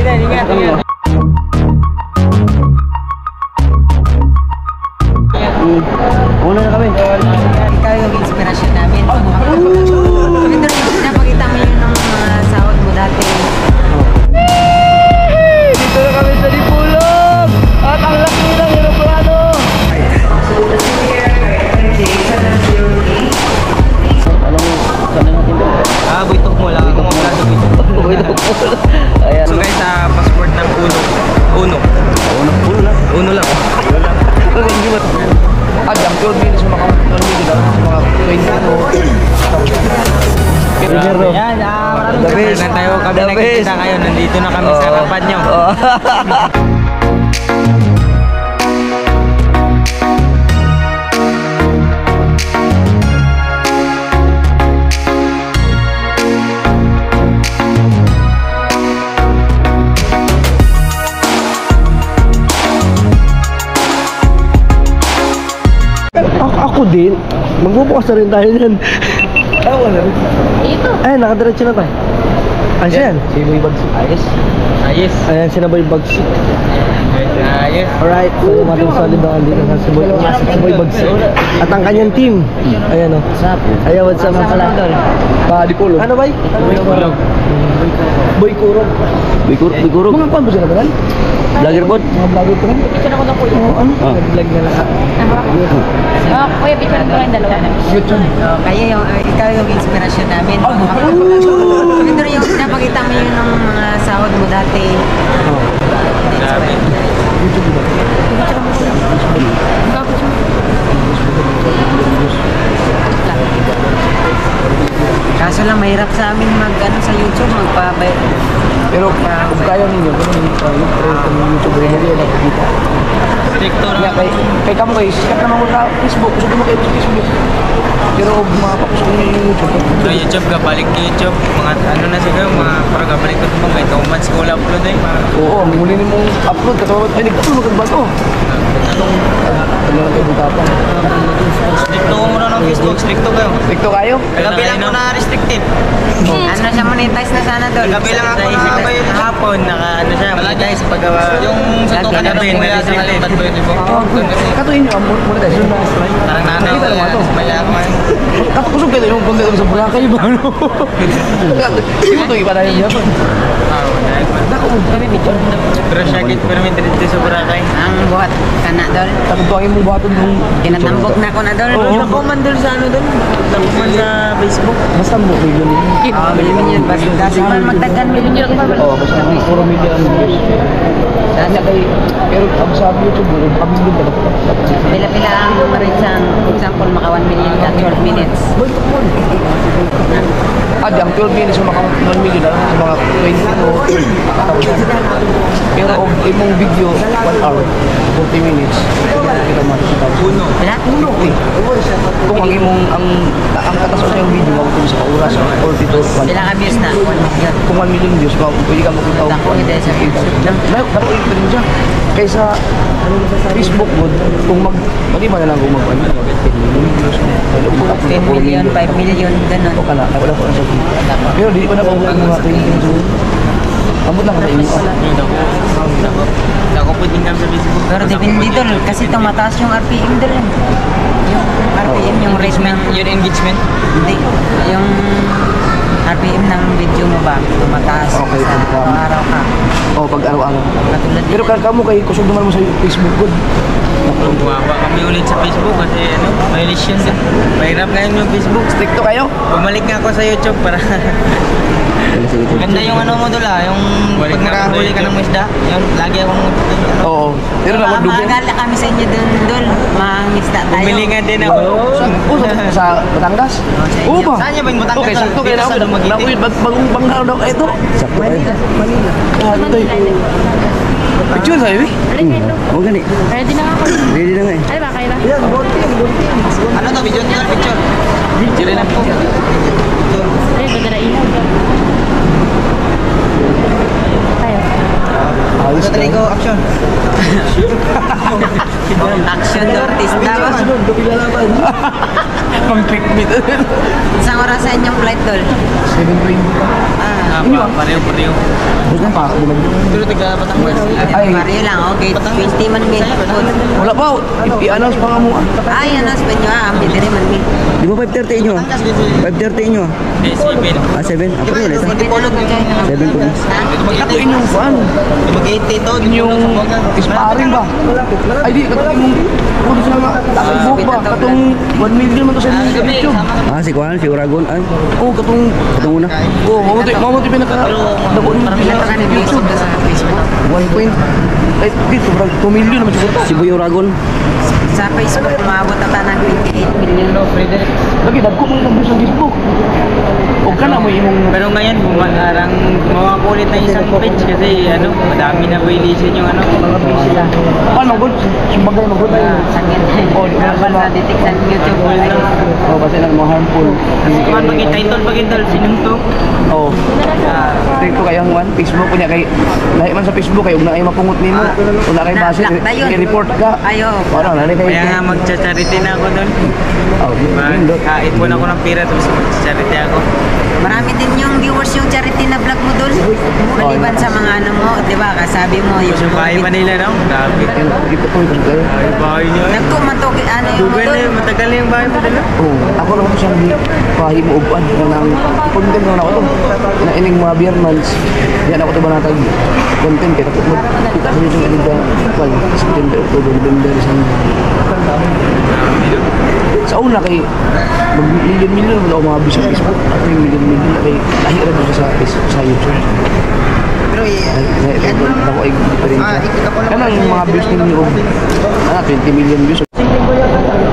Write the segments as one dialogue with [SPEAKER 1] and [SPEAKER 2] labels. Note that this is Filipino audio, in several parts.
[SPEAKER 1] Ingat, ingat, ingat.
[SPEAKER 2] Hmm.
[SPEAKER 1] Ako,
[SPEAKER 2] din. Magbubukas na rin tayo niyan. Ah, wala rin.
[SPEAKER 3] Ito.
[SPEAKER 2] Ay, nakadiretso na tayo. Ayos yan. Si Boy Bags. Ayos.
[SPEAKER 1] Ayos.
[SPEAKER 2] Ayan, si Boy Bags.
[SPEAKER 1] Ayos.
[SPEAKER 2] Alright, so yung ating solid na dito na si Boy, si Boy Bags. At ang kanyang team. Ayan o. Ayan, what's up? Pa, di pulo. Ano ba? Boy Kurog. Boy Kurog. Boy Kurog. Boy Kurog. Mga pan ba sila ba? Vlogger bot? Mga vlogger rin.
[SPEAKER 3] Picture ako na po yun.
[SPEAKER 2] Oo, ano? Vlog na lang.
[SPEAKER 3] Ah, kuya, picture ko lang dalawa.
[SPEAKER 2] YouTube.
[SPEAKER 3] Kaya yung, uh, ikaw yung inspirasyon namin. Ito rin yung napakita mo yun ng mga sahod mo dati.
[SPEAKER 1] Grabe.
[SPEAKER 3] Kaso lang mahirap sa amin mag ano sa YouTube magpabay.
[SPEAKER 2] Pero kung kaya ninyo, ganun yung uh, YouTube rin nila nakikita.
[SPEAKER 1] Stricto
[SPEAKER 2] Kaya
[SPEAKER 1] na.
[SPEAKER 2] kay, kay kamo guys, sikat naman mo sa Facebook. Gusto mo kayo sa Facebook. Pero huwag mga pakus ko yung YouTube.
[SPEAKER 1] Sa YouTube ka, balik YouTube. Mga ano na siguro, mga parang kabalik ko ito mga 2 months ko wala upload eh. Mga
[SPEAKER 2] Oo, muli ni mong upload. Katawag, ay nagpa-upload ka ba ito? Anong, ano na kayo butapang?
[SPEAKER 1] stricto ko muna ng Facebook, stricto kayo.
[SPEAKER 2] Tikto kayo?
[SPEAKER 1] Kagabi lang ko na restricted.
[SPEAKER 3] Ano siya monetize na sana doon?
[SPEAKER 1] Kagabi lang ako nakabayad hapon, naka ano siya, monetize pagka yung suntok kagabi, may restricted.
[SPEAKER 2] Katuin nyo, ang muna tayo. Yun na.
[SPEAKER 1] Parang nanaw ko yan,
[SPEAKER 2] ito.
[SPEAKER 1] maya ako man.
[SPEAKER 2] Kapakusog kayo yung punta sa Boracay ba? Ano? Mo ito iba na yun.
[SPEAKER 1] Ah, man.
[SPEAKER 2] Naku, kami medyo.
[SPEAKER 1] Pero siya git permit dito sa Boracay.
[SPEAKER 3] Ang buhat ka na doon.
[SPEAKER 2] Takot ko ang imong baton ng...
[SPEAKER 3] Tinatambok na ako na doon.
[SPEAKER 2] Oo.
[SPEAKER 1] Ako man doon sa ano doon. Ako man sa Facebook.
[SPEAKER 2] Basta mo, million yun.
[SPEAKER 3] Ah, million yun. Basta kasi man magdagan million yun.
[SPEAKER 2] Oo, basta ang puro million ang views. Kanya kay, pero ang sa YouTube, baka million ba dapat?
[SPEAKER 3] Pila-pila ang rin sa example maka 1 million ka 12 minutes.
[SPEAKER 2] Ah, ang 12 minutes, maka 1 million, ano, sa mga 20 o 1,000. Pero ang imong video, 1 hour, 40 minutes, kita mo,
[SPEAKER 1] Uno.
[SPEAKER 3] Wala?
[SPEAKER 2] Uno. Kung ang imong, ang, ang katas mo yung video, mabutong sa oras, 40 to 1.
[SPEAKER 3] Pila ka views na? 1 million.
[SPEAKER 2] Kung 1 million views, pwede ka makita
[SPEAKER 3] Dako hindi sa YouTube
[SPEAKER 2] yung pwede mo siya. Kaysa Facebook mo, kung mag, mali ba na lang kung mag, ano, 10 million views, wala mo na
[SPEAKER 3] 10 million, 5 million, ganun.
[SPEAKER 2] O ka na, wala ko na sa Pero di ko na kung ano mga 20 million. Ambot lang ka na inyo.
[SPEAKER 1] Dako. Dako pwedeng kami sa Facebook.
[SPEAKER 3] Pero depende doon kasi tumataas yung RPM doon. Yung RPM, yung rate ng...
[SPEAKER 1] Yun engagement.
[SPEAKER 3] Hindi. Yung RPM ng video mo ba? Tumataas
[SPEAKER 2] Okay,
[SPEAKER 3] sa
[SPEAKER 2] pagka-
[SPEAKER 3] araw ka.
[SPEAKER 2] O pag araw-araw. Pero kamo kay kusog naman mo sa Facebook good.
[SPEAKER 1] Bumaba kami ulit sa Facebook kasi ano, violation din. Mahirap ngayon yung Facebook.
[SPEAKER 2] Stricto kayo?
[SPEAKER 1] Bumalik nga ako sa YouTube para Ganda yung ano mo doon ah, yung pag nakahuli ka ng isda, yun, lagi akong
[SPEAKER 2] Oo. Pero na madugo.
[SPEAKER 3] Maagala kami sa inyo doon, doon. Mangisda tayo.
[SPEAKER 1] Bumili nga din ako.
[SPEAKER 2] Oh, sa, sa Batangas? Oo ba?
[SPEAKER 1] Saan niya ba yung Batangas?
[SPEAKER 2] Okay, sakto kayo na
[SPEAKER 1] Dumaguete.
[SPEAKER 2] Nakulit, bagong banghaw daw. Ito. Sakto kayo. Manila. Ah, ito Picture sa'yo eh. Oo gani.
[SPEAKER 4] Ready na ako.
[SPEAKER 2] Ready na nga eh.
[SPEAKER 4] Ano ba kayo na?
[SPEAKER 2] Yan, bonti, bonti.
[SPEAKER 1] Ano to, video nito, picture. Picture na po.
[SPEAKER 4] Ay, na ilaw. Tayo.
[SPEAKER 2] Ayos
[SPEAKER 1] Sa ko, action.
[SPEAKER 3] Action do artista ba?
[SPEAKER 2] Kapila laban. Pang clickbait.
[SPEAKER 3] Isang oras sa inyong flight doon.
[SPEAKER 2] 720 pa.
[SPEAKER 3] Ah,
[SPEAKER 1] Ah, pa, pareho, pareho.
[SPEAKER 2] Gusto pa,
[SPEAKER 1] Pero taga Batangas.
[SPEAKER 2] Ay.
[SPEAKER 3] Barrio lang, okay. 20 man min.
[SPEAKER 2] Wala pa, i-announce pa nga mo.
[SPEAKER 3] Ay, ano, sa penyo ah, may dire man min.
[SPEAKER 2] Di ba 5.30 inyo? 5.30 inyo?
[SPEAKER 1] Eh, seven.
[SPEAKER 2] Ah, 7? Ako yun, ito.
[SPEAKER 3] Matipulog ko kayo.
[SPEAKER 2] 7 po. Ako inyong fan.
[SPEAKER 1] Mag-80 to.
[SPEAKER 2] Inyong sparring ba? Ay di, katong inyong kung sa mga takbo ba? Katong 1 million mo to sa inyong YouTube. Ah, si Kuan, si Uragon. Ay, oh, katong, katong una. Oh, mamuti, mamuti pinaka, dako ni
[SPEAKER 3] Kita ka ni Facebook sa Facebook.
[SPEAKER 2] 1 point. Ay, di, sobrang 2 million naman siguro. Si Boy Uragon.
[SPEAKER 3] Sa Facebook, umabot ata ng 28 million.
[SPEAKER 1] No, Frederick.
[SPEAKER 2] Lagi, dagko mo yung sa Facebook. O ka na mo imong
[SPEAKER 1] Pero ngayon, bumalarang gumawa ko ulit ng isang page kasi ano, madami na violation yung ano, mga page nila.
[SPEAKER 2] Paano good? Sumbagay mo good.
[SPEAKER 3] Sakit.
[SPEAKER 2] Oh,
[SPEAKER 3] Dapat
[SPEAKER 2] sa
[SPEAKER 3] na detect sa YouTube.
[SPEAKER 2] Oh, kasi nang mo harmful.
[SPEAKER 1] Kuhan pag title pag title sinong to?
[SPEAKER 2] Oh.
[SPEAKER 1] Ah,
[SPEAKER 2] Ito ko kayang one, Facebook ko niya kay lahi man sa Facebook kay ug na ay mapungot nimo. Kung na kay base i-report ka.
[SPEAKER 3] Ayo.
[SPEAKER 2] Ano na kay
[SPEAKER 1] kaya nga magcha-charity na ako doon.
[SPEAKER 2] Oh, look.
[SPEAKER 1] Kaipon ako ng pera tapos magcha-charity ako.
[SPEAKER 3] Marami din yung charity na vlog mo doon. Maliban sa mga ano mo, di ba? Kasabi mo yung...
[SPEAKER 1] Yung bahay Manila no? Grabe.
[SPEAKER 2] Ito po ito kayo.
[SPEAKER 1] Ay, bahay niyo. eh.
[SPEAKER 3] Nagkumatok, ano yung
[SPEAKER 1] Dugan na
[SPEAKER 3] doon?
[SPEAKER 1] yun, matagal na yung bahay Manila.
[SPEAKER 2] Oh, ako lang siyang pahi mo uban na nang content na ako to. Na ining mga beer months. Yan ako to ba natag content kaya ako mo. Kita ko yung inig ba pag September, October, November, December. Sa una kay mag-million-million mo ako mga sa Facebook. Ako yung million-million na kay nahirap siya sa, sa YouTube. Ay, ay, ay, ako ay different.
[SPEAKER 3] Ah, ikita ko lang.
[SPEAKER 2] Kanang mga views ninyo, ah, 20 million views.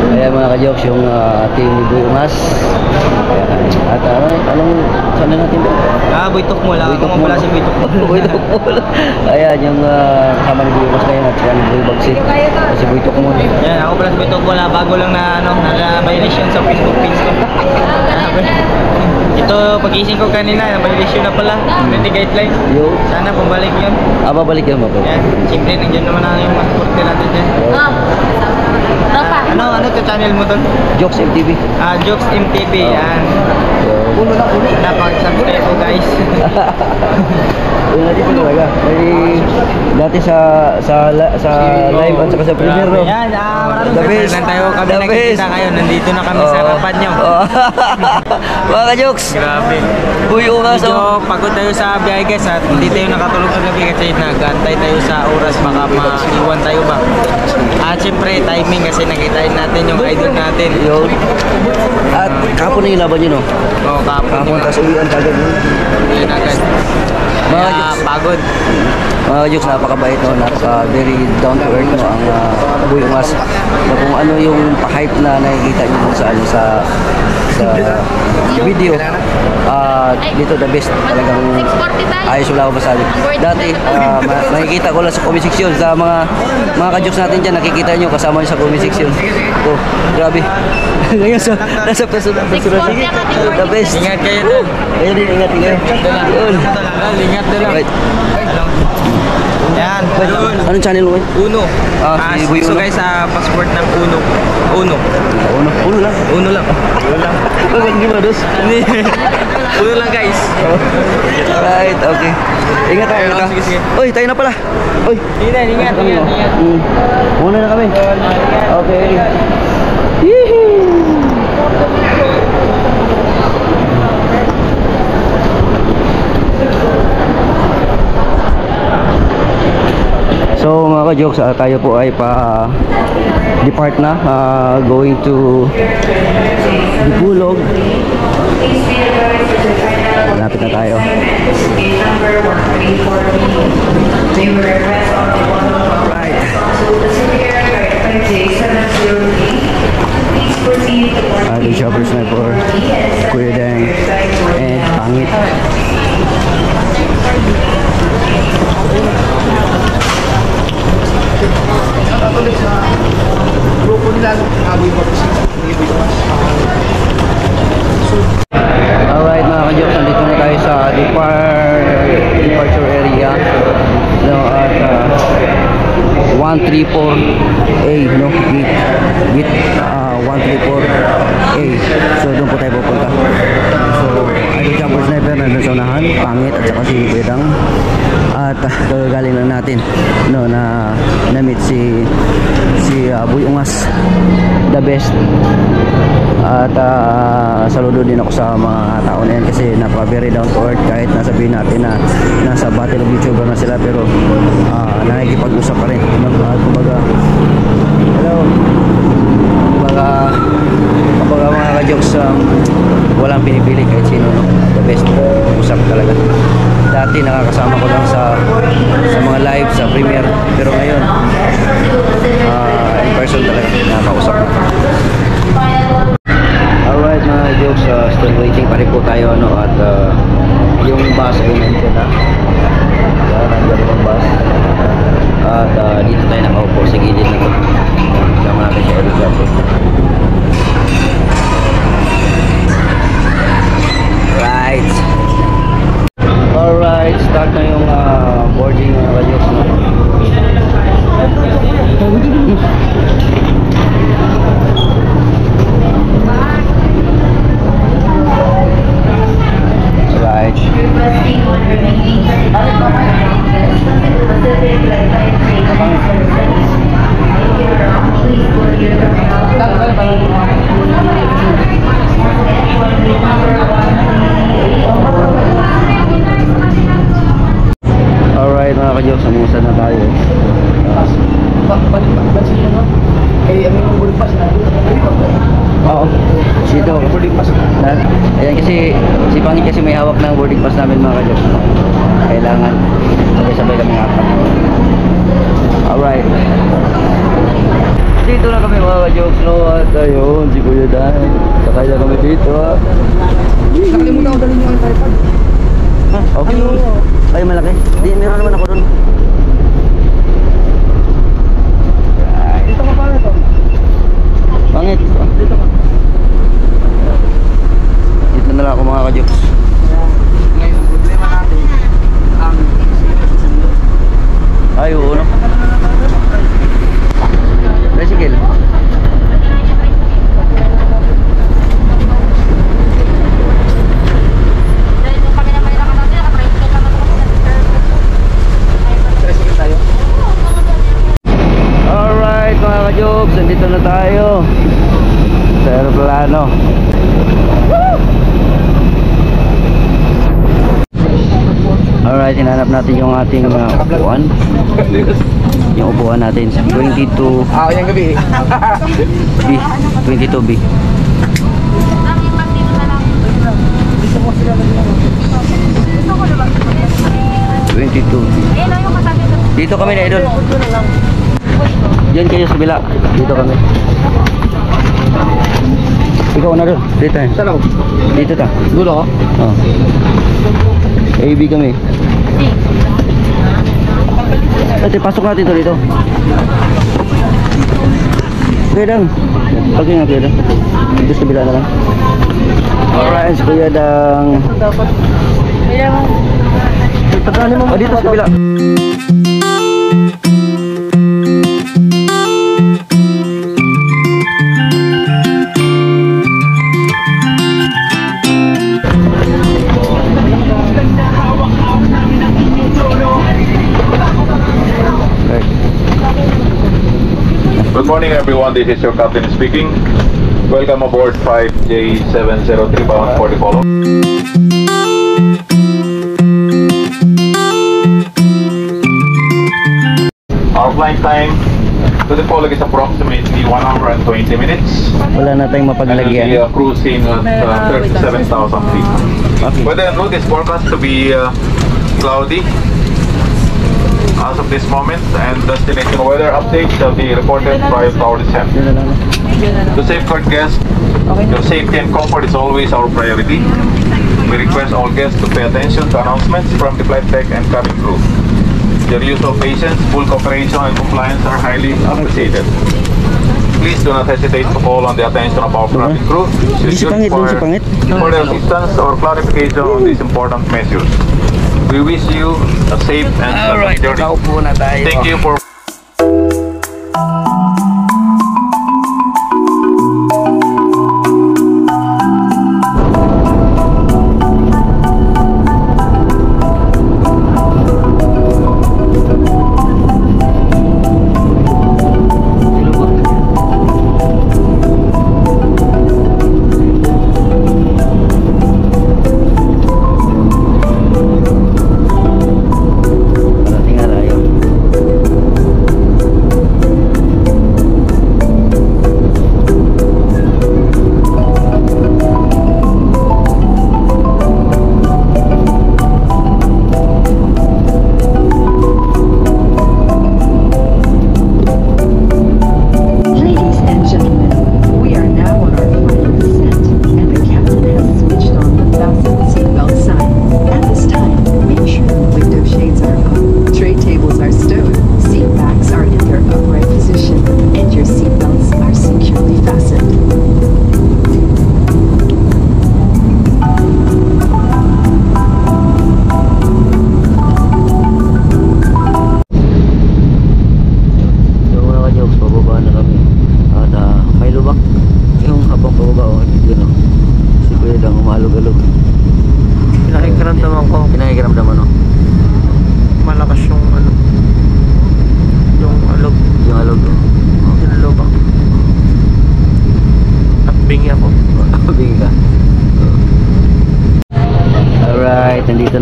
[SPEAKER 2] Ayan mga ka-jokes, yung uh, team ni Boy Umas. Ayan. At ano, anong, saan na natin ba?
[SPEAKER 1] Ah, lang. Ako
[SPEAKER 2] Boytok
[SPEAKER 1] nga pala si Boytok mo.
[SPEAKER 2] Boytok mo. Ayan, yung uh, kasama ni Boy Umas ngayon at saka ni Boy Bagsi. Si Boytok mo.
[SPEAKER 1] Yan, ako pala si Boytok mo lang. Bago lang na, ano, na-violation sa Facebook page ko. Ito, pagising ko kanina, na-violation na pala. Community guideline.
[SPEAKER 2] Yo.
[SPEAKER 1] Sana pumalik yun.
[SPEAKER 2] Ah, babalik yan ba?
[SPEAKER 1] Yan, siyempre nandiyan naman na yung mga kurte natin dyan.
[SPEAKER 4] Oh. Tropa.
[SPEAKER 1] Ano, ano to channel mo doon?
[SPEAKER 2] Jokes MTV.
[SPEAKER 1] Ah, Jokes MTV, yan.
[SPEAKER 2] Uno lang, uno.
[SPEAKER 1] Napag-subscribe ko guys.
[SPEAKER 2] Uno natin po talaga. May dati sa sa sa live at saka sa premiere, no?
[SPEAKER 1] Yan, ah, maraming salamat lang tayo kami nakikita ngayon. Nandito na kami sa harapan nyo.
[SPEAKER 2] Mga ka-jokes.
[SPEAKER 1] Grabe.
[SPEAKER 2] Uy, umas
[SPEAKER 1] Medyo
[SPEAKER 2] oh.
[SPEAKER 1] pagod tayo sa biyahe guys at hindi tayo nakatulog kagabi kasi nagantay tayo sa oras baka maiwan tayo ba. At syempre timing kasi nakitain natin yung idol natin.
[SPEAKER 2] Yun. At kapon na yung laban yun, no?
[SPEAKER 1] Oo, Kapon, yung
[SPEAKER 2] tapos uwian kagad. no?
[SPEAKER 1] yun agad.
[SPEAKER 2] Mga Diyos.
[SPEAKER 1] pagod.
[SPEAKER 2] Mga ka-jokes, napakabait, no? Napaka very down to earth, no? Ang uh, Umas. Na kung ano yung pa-hype na nakikita nyo dun sa, ano, sa sa video. Ah, dito the best talagang
[SPEAKER 4] 640 tayo.
[SPEAKER 2] ayos wala ako masabi. Dati, ah, ma- nakikita ko lang sa comment section sa mga mga ka-jokes natin dyan, nakikita nyo kasama nyo sa comment section. Oh, grabe. Ngayon sa nasa personal the best.
[SPEAKER 1] Ingat kayo doon.
[SPEAKER 2] Ayun din, ingat, ingat. Yun.
[SPEAKER 1] Ingat na lang.
[SPEAKER 2] Right.
[SPEAKER 1] Yan. Yun.
[SPEAKER 2] Anong channel mo? eh?
[SPEAKER 1] Uno.
[SPEAKER 2] Ah,
[SPEAKER 1] Ah,
[SPEAKER 2] si Boy
[SPEAKER 1] so
[SPEAKER 2] Uno.
[SPEAKER 1] guys, sa passport ng Uno. Uno.
[SPEAKER 2] Uno, uno lang.
[SPEAKER 1] Uno lang. Uno lang.
[SPEAKER 2] Ano ba gimana, dos?
[SPEAKER 1] Uno lang guys.
[SPEAKER 2] Right, okay. Ingat tayo, ingat.
[SPEAKER 1] Sige, sige.
[SPEAKER 2] Uy, tayo na pala. Uy.
[SPEAKER 1] Ingat, ingat,
[SPEAKER 2] Kami,
[SPEAKER 1] ingat,
[SPEAKER 2] oh.
[SPEAKER 1] ingat.
[SPEAKER 2] Mm. Muna na kami. Okay. Yee! So mga ka-jokes, ah, tayo po ay pa depart na ah, going to Dipulog. Malapit na tayo. Uh, the shoppers na for Alright mga ka-jokes, nandito na tayo sa depart, departure area. No, at uh, 134A, no, gate, gate uh, 134A. So doon po tayo pupunta. So, I
[SPEAKER 5] Ito jumper sniper na doon sa unahan, pangit at saka si Bedang. At uh, best. At uh, saludo din ako sa mga tao na yan kasi napaka very down to earth kahit nasabihin natin na nasa battle of YouTuber na sila pero uh, nakikipag-usap pa rin. At kumbaga, hello, kumbaga, kumbaga mga ka-jokes, um, walang pinipili kahit sino, no? the best, usap talaga. Dati nakakasama ko lang sa sa mga live, sa premiere, pero ngayon, uh, person talaga, na. Alright mga jokes, uh, still waiting pa rin po tayo ano, at uh, yung bus ay nandiyan na. Yan, nandiyan yung bus. At uh, dito tayo nakaupo sa gilid na to. Kasama natin si Dito. Boarding pass. Ayan kasi, si Pangit kasi may hawak ng boarding pass namin mga ka-jokes. Kailangan. Sabay-sabay kami apat. Alright. Dito na kami mga ka-jokes, no? At ayun, si Kuya Dan. Sakaya kami dito, ha?
[SPEAKER 2] Nakalimutan ko dalhin yung tripod.
[SPEAKER 5] Ha? Okay. Ay, malaki. Di, meron naman ako doon. Pangit.
[SPEAKER 2] Dito ka.
[SPEAKER 5] Dito na lang ako mga
[SPEAKER 2] ang
[SPEAKER 5] Ay, oo, no? Tricycle.
[SPEAKER 4] Dahil nung kami naman nakatati, nakatricycle naman ako sa
[SPEAKER 2] tricycle tayo.
[SPEAKER 5] Alright mga ka-jokes, nandito na tayo sa aeroplano. Alright, hinanap natin yung ating mga upuan. Yung upuan natin, 22B.
[SPEAKER 2] Ah, yung gabi.
[SPEAKER 5] 22B.
[SPEAKER 4] Ang impact dito na lang.
[SPEAKER 5] 22B.
[SPEAKER 4] Ayun na yung katabi ko.
[SPEAKER 5] Dito kami na idol. Diyan kayo sa bila. Dito kami. Ikaw na doon. Dito tayo.
[SPEAKER 2] Saan ako?
[SPEAKER 5] Dito ta.
[SPEAKER 2] Dulo ko?
[SPEAKER 5] Oh. AB kami. Ate, pasok natin to dito. Kuya Dang. Pagay nga Dang. Dito sa bila na lang. Alright, si Kuya Dang.
[SPEAKER 2] Pagkano mo?
[SPEAKER 5] Oh, dito sa bila.
[SPEAKER 6] Good morning everyone, this is your captain speaking. Welcome aboard 5J703 bound for the follow. Our flight time to the Pollock is approximately 1 hour and 20 minutes.
[SPEAKER 5] Wala na tayong
[SPEAKER 6] And we'll be
[SPEAKER 5] mapaglagyan.
[SPEAKER 6] uh, cruising at uh, 37,000 feet.
[SPEAKER 5] Okay.
[SPEAKER 6] Weather and look is forecast to be uh, cloudy as of this moment and destination weather update shall be reported prior to our descent.
[SPEAKER 5] Yun na lang.
[SPEAKER 6] To safeguard guests, your safety and comfort is always our priority. We request all guests to pay attention to announcements from the flight deck and cabin crew. Your of patience, full cooperation, and compliance are highly appreciated. Please do not hesitate to call on the attention of our cabin crew should you
[SPEAKER 5] Pangit, di si
[SPEAKER 6] require further assistance or clarification on these important measures. We wish you a safe and
[SPEAKER 5] Alright,
[SPEAKER 6] journey.
[SPEAKER 5] nakaupo na tayo.
[SPEAKER 6] Thank you for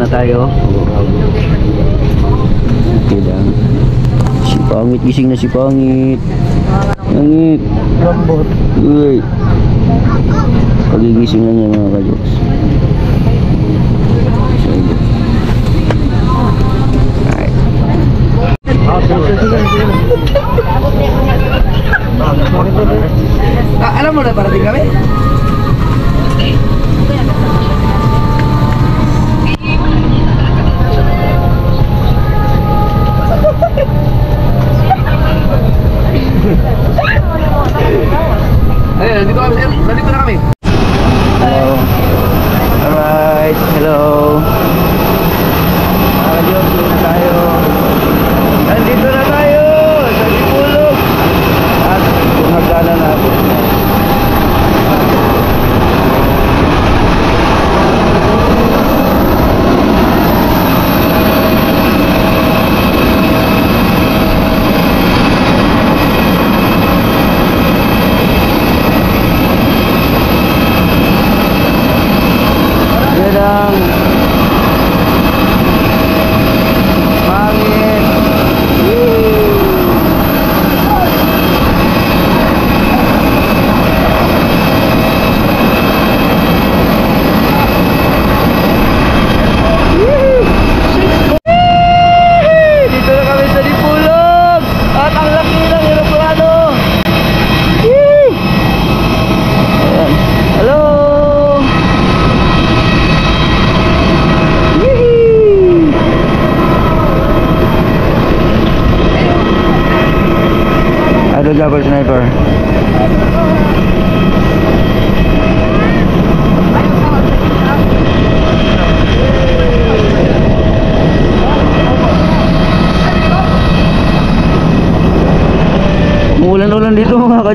[SPEAKER 5] tayo. Okay lang. Si Pangit, gising na si Pangit. Pangit.
[SPEAKER 2] Lambot.
[SPEAKER 5] Uy. Pagigising na niya mga kajoks.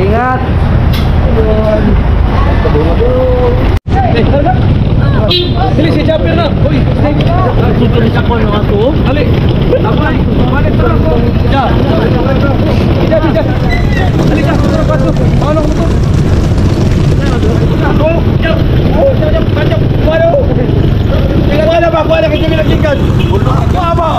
[SPEAKER 5] Ingat!
[SPEAKER 2] Dili si Japper na. Hoy. Tutulis ako ng ako. Ali. Abay. Balik tara ko. Ja. Bija bija. Ali ka tara pasok. Ano ko to? Ako. Ja. Oh, ja ja ja. Walo. Bila wala ba? Wala ka kami nakikan. Ako aba.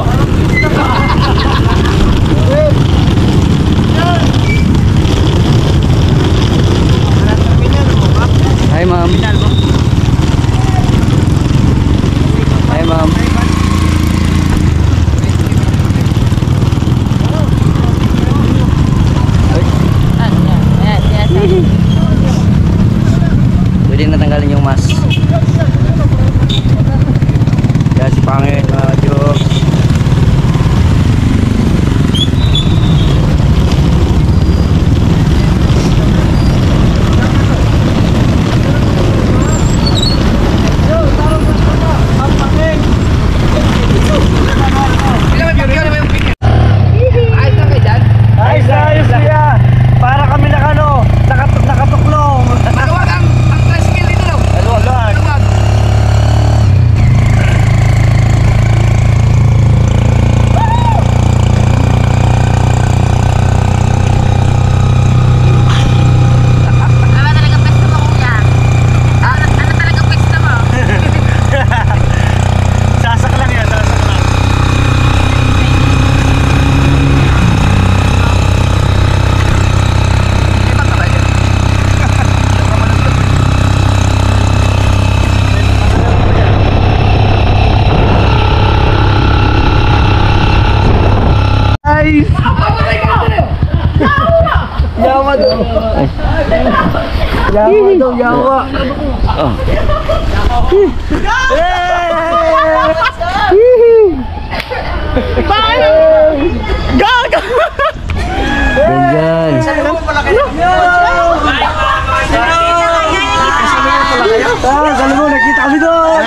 [SPEAKER 2] Ah, sabi mo, nakita kami doon.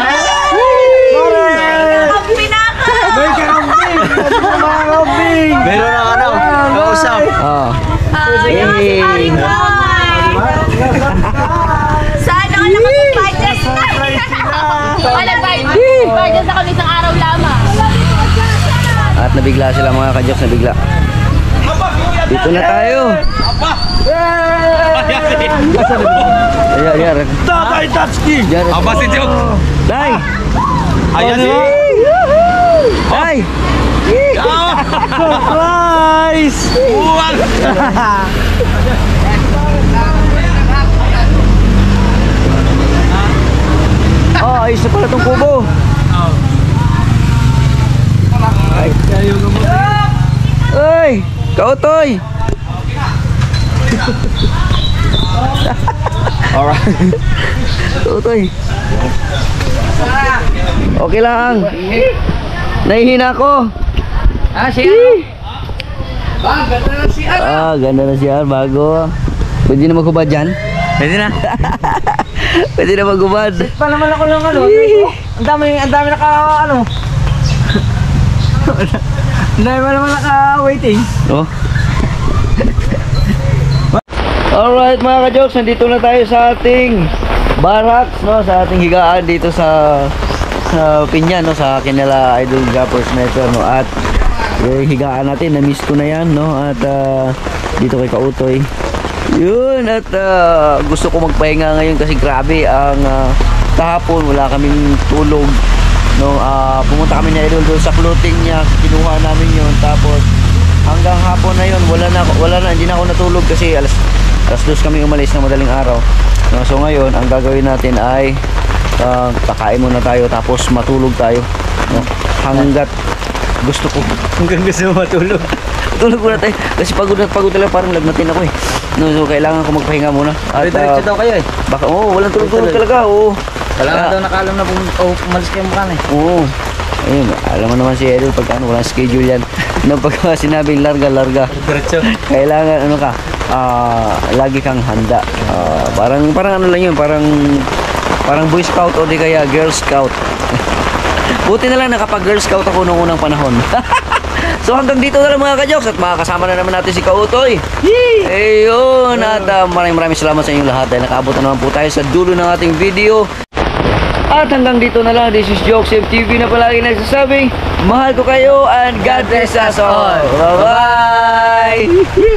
[SPEAKER 2] May karamping! Mga karamping!
[SPEAKER 1] Meron na ano, kausap.
[SPEAKER 5] Oh.
[SPEAKER 4] Hey. Sana ka naman ng budget. Wala budget. Budget sa kami isang araw lamang.
[SPEAKER 5] At nabigla sila mga kajoks, nabigla. Dito na tayo. Ayan, ayan.
[SPEAKER 2] Tatay Tatsuki!
[SPEAKER 5] Ayan.
[SPEAKER 1] Aba si Jok.
[SPEAKER 5] Day!
[SPEAKER 1] Ayan si...
[SPEAKER 5] Day!
[SPEAKER 2] Surprise!
[SPEAKER 1] Uwag!
[SPEAKER 5] Oh, ayos na pala itong kubo. Ay. Ay! Kautoy!
[SPEAKER 1] Alright.
[SPEAKER 5] Kautoy! Okay lang. Nahihina ko.
[SPEAKER 3] Ah, siya.
[SPEAKER 5] Ah, ganda na siya. Bago. Pwede na maghubad dyan?
[SPEAKER 1] Pwede na.
[SPEAKER 5] Pwede na maghubad.
[SPEAKER 3] Pa naman ako ng ano. Ang dami, ang dami naka, ano. Ang dami naman naka-waiting.
[SPEAKER 5] Oh. Alright mga ka-jokes, nandito na tayo sa ating barracks, no? Sa ating higaan dito sa sa Pinya, no? Sa kinala Idol Gappers Metro, no? At yung higaan natin, na-miss ko na yan, no? At ah, dito kay Kautoy. Yun, at ah, gusto ko magpahinga ngayon kasi grabe ang ah, kahapon, wala kaming tulog. No, ah, pumunta kami ni Idol doon sa clothing niya, kinuha namin yun. Tapos hanggang hapon na yun, wala na, wala na, hindi na ako natulog kasi alas, alas dos kami umalis ng madaling araw. No, so ngayon, ang gagawin natin ay ah, kakain muna tayo tapos matulog tayo. No, hanggat gusto ko.
[SPEAKER 1] Hanggang gusto mo matulog.
[SPEAKER 5] Tulog muna tayo. Kasi pagod na pagod talaga parang lagnatin ako eh. No, so kailangan ko magpahinga muna. At ah,
[SPEAKER 1] daw kayo eh.
[SPEAKER 5] baka, oo, walang tulog-tulog
[SPEAKER 1] Tuloy.
[SPEAKER 5] talaga. Oo.
[SPEAKER 1] Wala
[SPEAKER 5] Ah,
[SPEAKER 1] daw nakaalam na pum- oh, umalis kayo mukha na eh.
[SPEAKER 5] Oo. Ayun, alam mo naman si Edel pag ano, walang schedule yan. Nung pag sinabing larga, larga. Kailangan ano ka, ah, lagi kang handa. Ah, parang parang ano lang yun, parang parang boy scout o di kaya girl scout. Buti na lang nakapag girl scout ako noong unang panahon. so hanggang dito na lang mga ka-jokes at makakasama na naman natin si Kautoy. Ayun, at ah, maraming maraming salamat sa inyong lahat dahil nakaabot na naman po tayo sa dulo ng ating video. At hanggang dito na lang, this is Jokes TV na palagi nagsasabing, mahal ko kayo and God bless us all. Bye-bye!